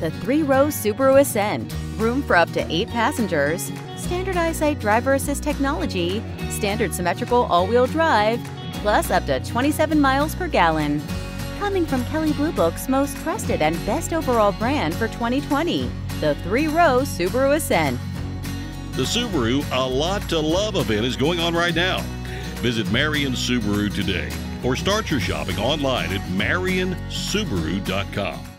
The three-row Subaru Ascent, room for up to eight passengers, standard eyesight driver assist technology, standard symmetrical all-wheel drive, plus up to 27 miles per gallon. Coming from Kelley Blue Book's most trusted and best overall brand for 2020, the three-row Subaru Ascent. The Subaru A Lot to Love event is going on right now. Visit Marion Subaru today or start your shopping online at marionsubaru.com.